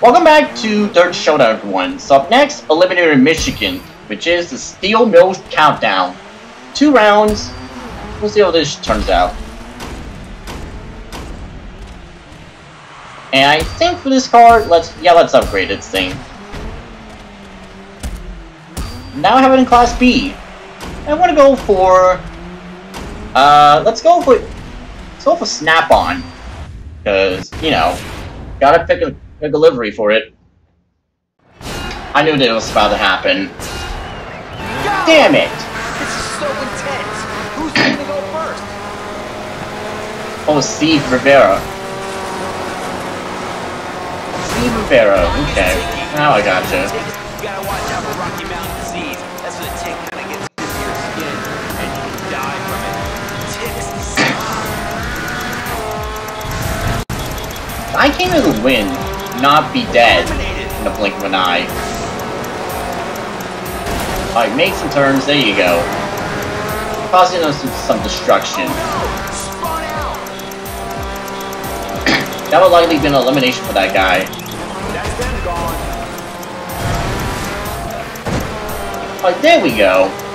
Welcome back to Dirt Showdown, everyone. So up next, Eliminator Michigan, which is the Steel Mill Countdown. Two rounds. We'll see how this turns out. And I think for this card, let's yeah, let's upgrade its thing. Now I have it in Class B. I want to go for uh, let's go for let's go for Snap-on, because you know, gotta pick a, a livery for it. I knew that was about to happen. Damn it! This is so intense. Who's gonna go first? Oh, Steve Rivera. Steve Rivera. Okay, now I gotcha. You gotta watch out for Rocky Mountain disease. That's when the tick kind of gets into your skin, and you can die from it. Ticks suck. I came to win, not be dead in the blink of an eye. Alright, make some turns, there you go. Causing us some destruction. Spun out! That would likely be an elimination for that guy. Alright, there we go.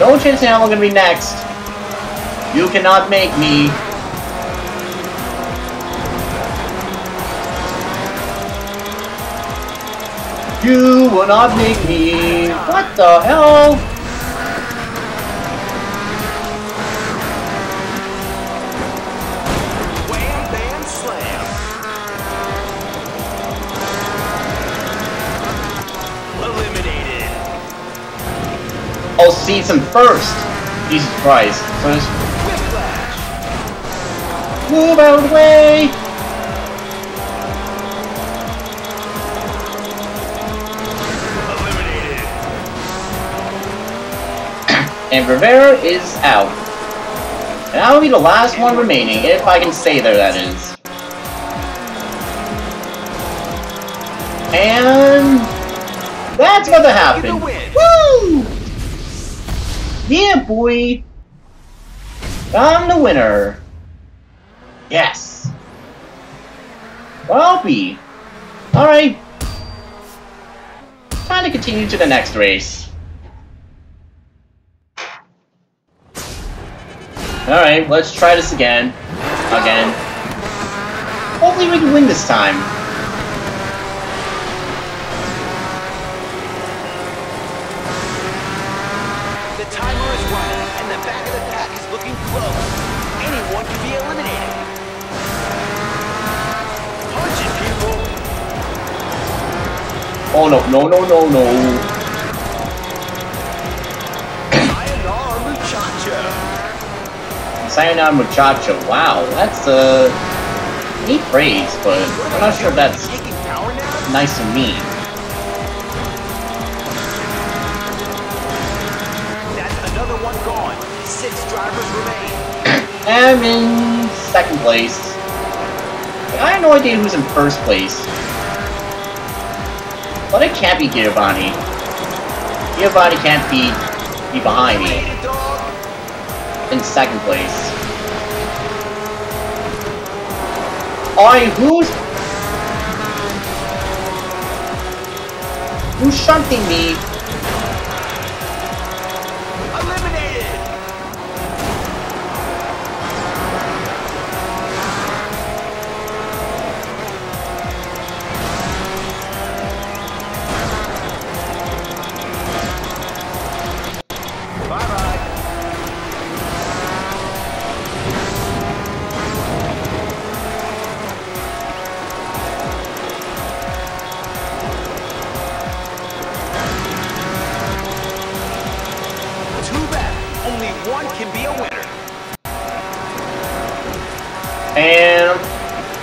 No chance now I'm gonna be next. You cannot make me. You will not make me. What the hell? I'll see him first. Jesus Christ. First, Whiplash. move out of the way. And Rivera is out. And I'll be the last one remaining, if I can stay there, that is. And... That's about to happen. Woo! Yeah, boy! I'm the winner. Yes. I'll be. Alright. Time to continue to the next race. Alright, let's try this again. Again. Hopefully we can win this time. Oh no, no, no, no, no. Sayonara, muchacho. Sayonara muchacho. Wow, that's a neat phrase, but I'm not sure if that's nice and mean. That's. I'm in second place. I have no idea who's in first place. But it can't be Giovanni. Giovanni can't be, be behind me in second place. I who's who's shunting me?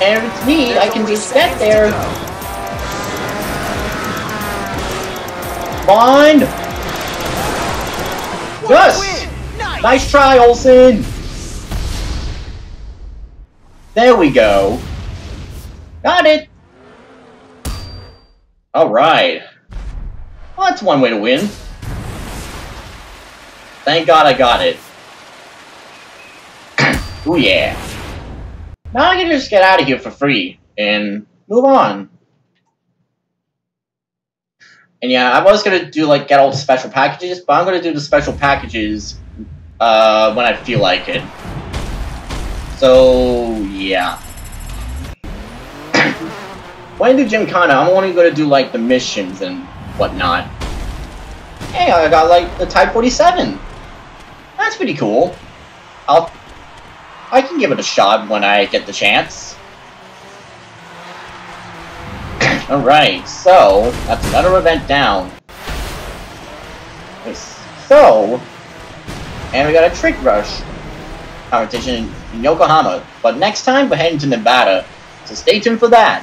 And if it's me, I can just get there. Fine. Yes. Nice. Nice try, Olsen. There we go. Got it. All right. Well, that's one way to win. Thank God I got it. oh yeah. Now I can just get out of here for free and move on. And yeah, I was gonna do like get all the special packages, but I'm gonna do the special packages uh, when I feel like it. So yeah. when I do Gymkhana, I'm only gonna do like the missions and whatnot. Hey, I got like the Type 47. That's pretty cool. I'll I can give it a shot when I get the chance. Alright, so, that's another event down. So, and we got a Trick Rush competition in Yokohama. But next time, we're heading to Nevada, so stay tuned for that.